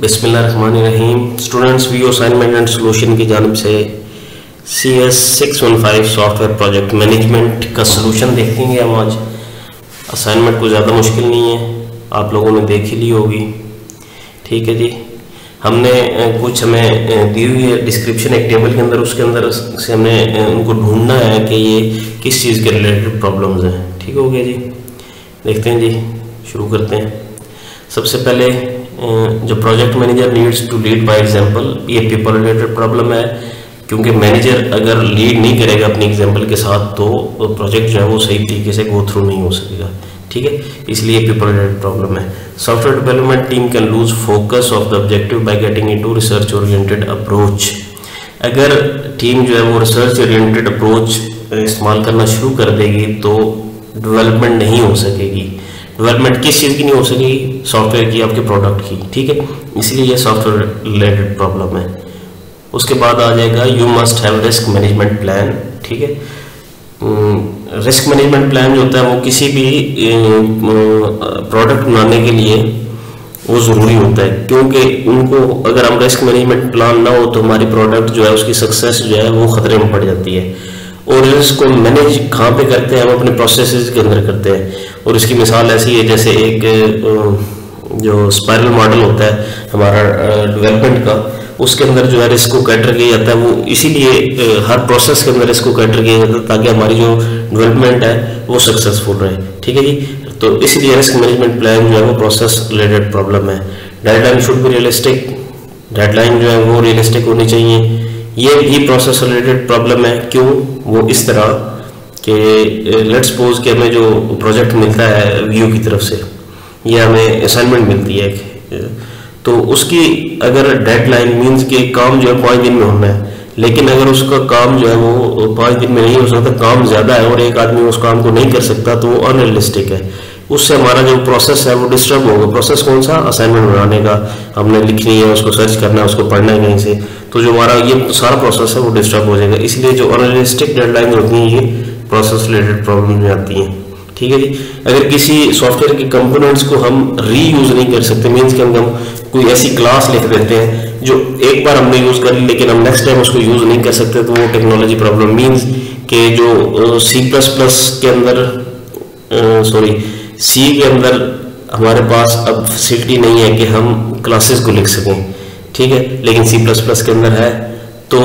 बिस्मिल्लाहिर्रहमानिर्रहीम। Students video assignment and solution की जानब से C S six one five software project management का सोल्यूशन देखेंगे हम आज। असाइनमेंट को ज़्यादा मुश्किल नहीं है, आप लोगों ने देख ही ली होगी। ठीक है जी? हमने कुछ हमें दी हुई है डिस्क्रिप्शन एक टेबल के अंदर, उसके अंदर से हमने उनको ढूंढना है कि ये किस चीज़ के रिलेटेड प्रॉब्लम्स हैं। ठीक हो गया जी? देखते हैं जी, शुरू करते हैं। सबसे पहले जो project manager needs to lead by example ये पीपल रिलेटेड प्रॉब्लम है, क्योंकि मैनेजर अगर लीड नहीं करेगा अपनी एग्जांपल के साथ तो प्रोजेक्ट जो है वो सही तरीके से गो थ्रू नहीं हो सकेगा। ठीक है? इसलिए पीपल रिलेटेड प्रॉब्लम है। Software development team can lose focus of the objective by getting into research oriented approach अगर टीम जो है वो रिसर्च ओरिएंटेड अप्रोच इस्तेमाल करना शुरू कर देगी तो डेवलपमेंट नहीं हो सकेगी। डेवलपमेंट किस चीज़ की नहीं, हो सकेगी सॉफ्टवेयर की, आपके प्रोडक्ट की। ठीक है? इसलिए ये सॉफ्टवेयर रिलेटेड प्रॉब्लम है। उसके बाद आ जाएगा you must have risk management plan ठीक है? रिस्क मैनेजमेंट प्लान जो होता है, वो किसी भी प्रोडक्ट बनाने के लिए वो ज़रूरी होता है। क्योंकि उनको, अगर हम रिस्क मैनेजमेंट प्लान ना हो तो हमारी प्रोडक्ट जो है, उसकी सक्सेस जो है, वो ख़तरे में पड़ जाती है। और इसको मैनेज कहाँ पे करते हैं, हम अपने प्रोसेस के अंदर करते हैं। और इसकी मिसाल ऐसी है, जैसे एक जो स्पायरल मॉडल होता है, हमारा डेवलपमेंट का, उसके अंदर जो है रिस्क को कैटर किया जाता है। वो इसीलिए हर प्रोसेस के अंदर रिस्क को कैटर किया जाता है, ताकि हमारी जो डेवलपमेंट है, वो सक्सेसफुल रहे। ठीक है जी? तो इसलिए रिस्क मैनेजमेंट प्लान जो है, वो प्रोसेस रिलेटेड प्रॉब्लम है। Deadline should be realistic deadline जो है, वो रियलिस्टिक होनी चाहिए। ये भी प्रोसेस रिलेटेड प्रॉब्लम है, क्यों? वो इस तरह कि लेट सपोज़ कि हमें जो प्रोजेक्ट मिलता है व्यू की तरफ़ से, या हमें असाइनमेंट मिलती है तो उसकी अगर डेडलाइन मींस कि काम जो है पाँच दिन में होना है, लेकिन अगर उसका काम जो है वो पाँच दिन में नहीं हो सकता, काम ज़्यादा है और एक आदमी उस काम को नहीं कर सकता तो वो अनरियलिस्टिक है। उससे हमारा जो प्रोसेस है, वो डिस्टर्ब होगा। प्रोसेस कौन सा? असाइनमेंट बनाने का। हमने लिखनी है, उसको सर्च करना है, उसको पढ़ना है कहीं से। तो जो हमारा ये सारा प्रोसेस है, वो डिस्टर्ब हो जाएगा। इसलिए जो अनरियलिस्टिक डेडलाइन होती हैं, ये प्रोसेस रिलेटेड प्रॉब्लम में आती हैं। ठीक है जी? अगर किसी सॉफ्टवेयर के कंपोनेंट्स को हम री यूज़ नहीं कर सकते मीन्स कि हम कोई ऐसी क्लास लिख देते हैं, जो एक बार हमने यूज़ कर ली, लेकिन हम नेक्स्ट टाइम उसको यूज़ नहीं कर सकते तो वो टेक्नोलॉजी प्रॉब्लम मीन्स के जो सी प्लस प्लस के अंदर सॉरी सी के अंदर हमारे पास अब फैसिलिटी नहीं है कि हम क्लासेस को लिख सकें, ठीक है? लेकिन सी प्लस प्लस के अंदर है। तो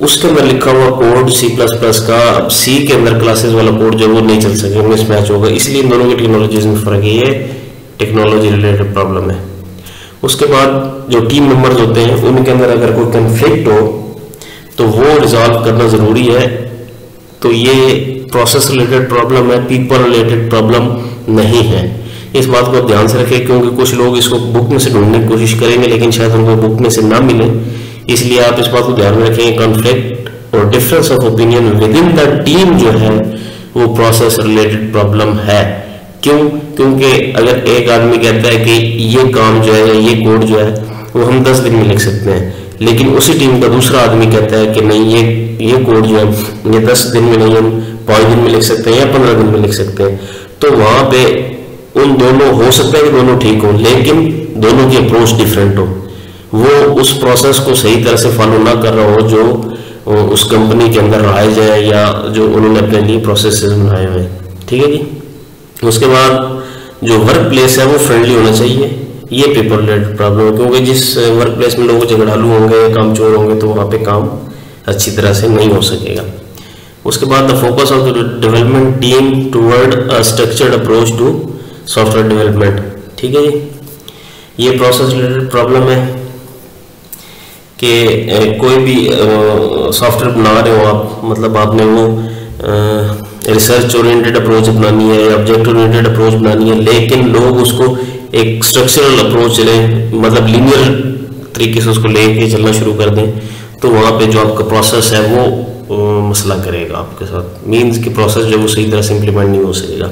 उसके अंदर लिखा हुआ कोड सी प्लस प्लस का, अब सी के अंदर क्लासेस वाला कोड जो वो नहीं चल सके मिस मैच होगा। इसलिए इन दोनों की टेक्नोलॉजीज़ में फ़र्क ये टेक्नोलॉजी रिलेटेड प्रॉब्लम है। उसके बाद जो टीम मेंबर्स होते हैं, उनके अंदर अगर कोई कंफ्लिक्ट हो तो वो रिजॉल्व करना ज़रूरी है। तो ये प्रोसेस रिलेटेड प्रॉब्लम है पीपल रिलेटेड प्रॉब्लम नहीं है। इस बात को ध्यान से रखें क्योंकि कुछ लोग इसको बुक में से ढूँढने की कोशिश करेंगे, लेकिन शायद उनको बुक में से ना मिले। इसलिए आप इस बात को ध्यान में रखें कॉन्फ्लिक्ट और difference of opinion within the team जो है, वो प्रोसेस रिलेटेड प्रॉब्लम है। क्यों? क्योंकि अगर एक आदमी कहता है कि ये काम जो है, या कोड जो है, वो हम दस दिन में लिख सकते हैं। लेकिन उसी टीम का दूसरा आदमी कहता है कि नहीं, ये ये कोड जो है, ये दस दिन में नहीं, हम पाँच दिन में लिख सकते हैं या पंद्रह दिन में लिख सकते हैं। तो वहाँ पे उन दोनों हो सकता है कि दोनों ठीक हो, लेकिन दोनों की अप्रोच डिफरेंट हो। वो उस प्रोसेस को सही तरह से फॉलो ना कर रहा हो जो उस कंपनी के अंदर राइज है या जो उन्होंने अपने लिए प्रोसेस बनाए हुए। ठीक है जी? उसके बाद जो वर्क प्लेस है वो फ्रेंडली होना चाहिए। ये पेपर रिलेटेड प्रॉब्लम है, क्योंकि जिस वर्क प्लेस में लोग झगड़ालू होंगे, काम चोर होंगे तो वहाँ पे काम अच्छी तरह से नहीं हो सकेगा। उसके बाद the focus of the development team toward structured approach to software development ठीक है जी? ये प्रोसेस रिलेटेड प्रॉब्लम है कि कोई भी सॉफ्टवेयर बना रहे हो आप मतलब आपने वो रिसर्च ओरिएंटेड अप्रोच अपनानी है या ऑब्जेक्ट ओरिएंटेड अप्रोच बनानी है, लेकिन लोग उसको एक स्ट्रक्चरल अप्रोच चले मतलब लीनियर तरीके से उसको लेके चलना शुरू कर दें तो वहाँ पे जो आपका प्रोसेस है वो मसला करेगा आपके साथ। मीन्स की प्रोसेस जो वो सही तरह से इम्प्लीमेंट नहीं हो सकेगा।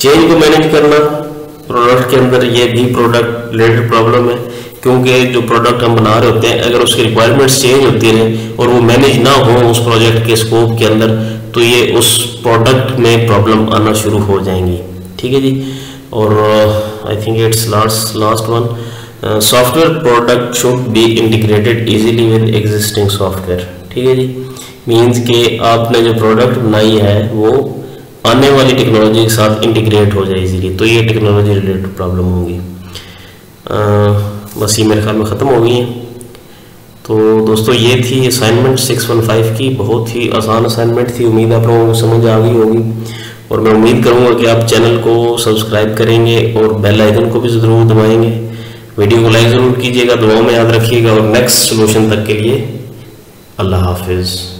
चेंज को मैनेज करना प्रोडक्ट के अंदर ये भी प्रोडक्ट रिलेटेड प्रॉब्लम है, क्योंकि जो प्रोडक्ट हम बना रहे होते हैं, अगर उसकी रिक्वायरमेंट्स चेंज होती रहे और वो मैनेज ना हो उस प्रोजेक्ट के स्कोप के अंदर तो ये उस प्रोडक्ट में प्रॉब्लम आना शुरू हो जाएँगी। ठीक है जी? और I think it's last last one software product should be integrated easily with existing software ठीक है जी। मीन्स के आपने जो प्रोडक्ट बनाई है, वो आने वाली टेक्नोलॉजी के साथ इंटीग्रेट हो जाए इजीली तो ये टेक्नोलॉजी रिलेटेड प्रॉब्लम होगी। बस ये मेरे ख्याल में ख़त्म हो गई है। तो दोस्तों, ये थी असाइनमेंट 615 की। बहुत ही आसान असाइनमेंट थी। उम्मीद आप लोगों को समझ आ गई होगी। और मैं उम्मीद करूँगा कि आप चैनल को सब्सक्राइब करेंगे और बेल आइकन को भी ज़रूर दबाएँगे। वीडियो को लाइक ज़रूर कीजिएगा। दुआ में याद रखिएगा। और नेक्स्ट सोल्यूशन तक के लिए Allah is.